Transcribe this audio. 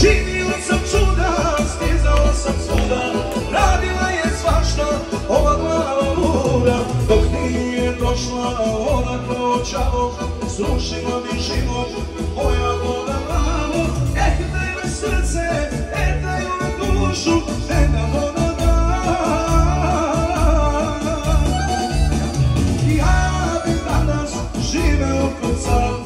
Živio sam čuda, sam Radila je Dok ona mi život, moja voda glavo Eh, daj me srce, eh, daj me dušu eh, Ja bi danas živeo kod